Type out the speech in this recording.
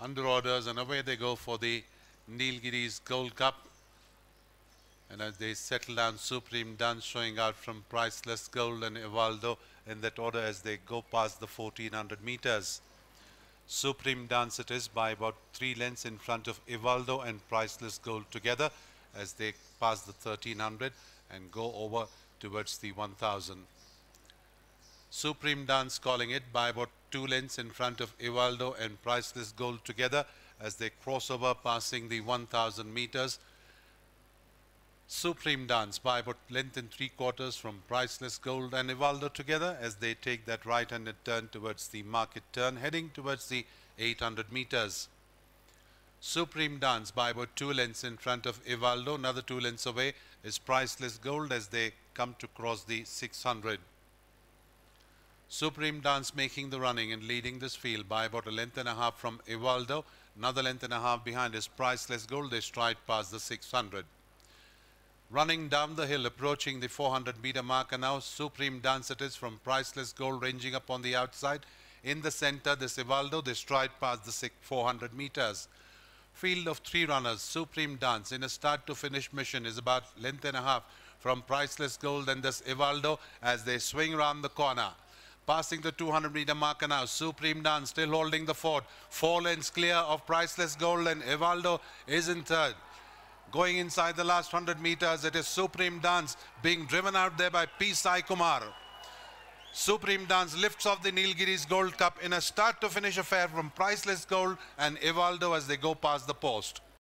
under orders and away they go for the Nilgiris Gold Cup. And as they settle down, Supreme Dance showing out from Priceless Gold and Evaldo in that order as they go past the 1400 meters. Supreme Dance it is by about three lengths in front of Evaldo and Priceless Gold together as they pass the 1300 and go over towards the 1000. Supreme Dance calling it by about two lengths in front of Evaldo and Priceless Gold together as they cross over passing the 1000 meters. Supreme Dance by about length and three quarters from Priceless Gold and Evaldo together as they take that right-handed turn towards the market turn heading towards the 800 meters. Supreme Dance by about two lengths in front of Evaldo. Another two lengths away is Priceless Gold as they come to cross the 600. Supreme Dance making the running and leading this field by about a length and a half from Evaldo. Another length and a half behind is Priceless Gold. They stride past the 600. Running down the hill, approaching the 400 meter marker now. Supreme Dance it is from Priceless Gold ranging up on the outside. In the center, this Evaldo, they stride past the 400 meters. Field of three runners, Supreme Dance in a start to finish mission is about length and a half from Priceless Gold and this Evaldo as they swing around the corner. Passing the 200 meter marker now. Supreme Dance still holding the fort. Four lengths clear of Priceless Gold and Evaldo is in third. Going inside the last 100 meters, it is Supreme Dance being driven out there by P. Sai Kumar. Supreme Dance lifts off the Nilgiris Gold Cup in a start to finish affair from Priceless Gold and Evaldo as they go past the post.